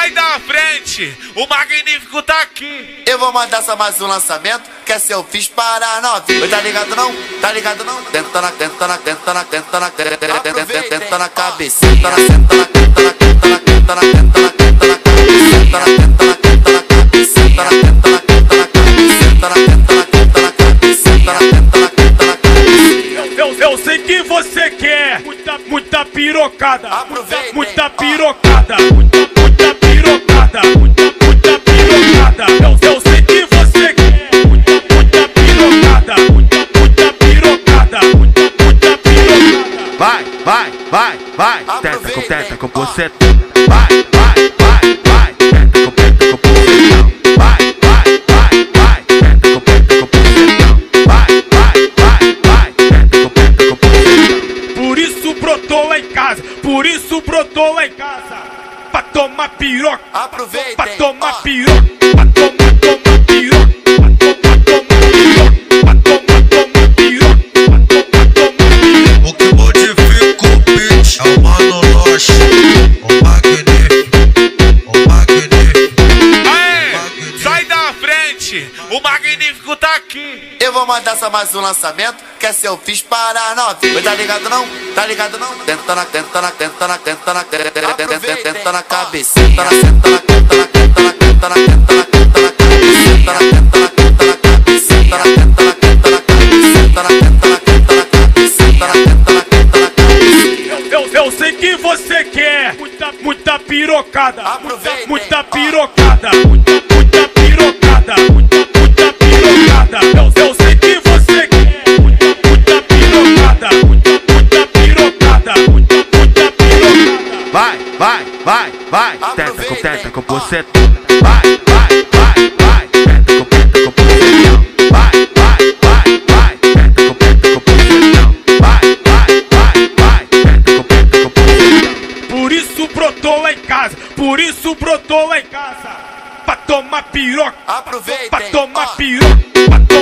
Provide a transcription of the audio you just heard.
sai da frente, o magnífico tá aqui. Eu vou mandar só mais um lançamento, que é se eu fiz para novinho. Tá ligado não? Tá ligado não? Tenta na, tenta na, tenta na, tenta na, tenta na, tenta na cabeça. Tenta na, tenta na, tenta na, tenta na, tenta na, tenta na, tenta na cabeça. Tenta na, tenta na, tenta na cabeça. Tenta na, tenta na, tenta na cabeça. Tenta na, tenta na, tenta na cabeça. Tenta na, tenta na, tenta na cabeça. Eu, eu sei que você quer muita, muita pirocada. Aproveitem. Muita pirocada. Muita, muita com você. Vai, vai, vai, vai. Tenta com tenta com você. Vai, vai, vai, vai. Tenta com tenta com você. Vai, vai, vai, vai. Tenta com tenta com você. Por isso brotou lá em casa. Por isso brotou lá em casa. Pra tomar piroca. Aproveitem. Pra tomar piroca. Pra tomar, tomar tá aqui. Eu vou mandar só mais um lançamento, que é se eu fiz para novinho. Tá ligado não? Tá ligado não? Tenta na, tenta na, tenta na, tenta na, tenta na, tenta tenta na cabeça. Tenta na, tenta na, tenta na, tenta na, tenta na, tenta na, tenta na cabeça. Tenta na, tenta na, tenta na cabeça. Tenta na, tenta na, tenta na cabeça. Tenta na, tenta na, tenta na cabeça. Tenta na, tenta na, tenta na cabeça. Eu, eu sei que você quer muita, muita pirocada. Muita pirocada. Muita, muita pirocada. Muita, com você. Vai, vai, vai, vai. Tenta com tenta com você. Vai, vai, vai, vai. Tenta com tenta com você. Vai, vai, vai, vai. Tenta com tenta com você. Por isso brotou lá em casa. Por isso brotou lá em casa. Pra tomar piroca. Aproveitem. Pra tomar piroca. Pra tomar, tomar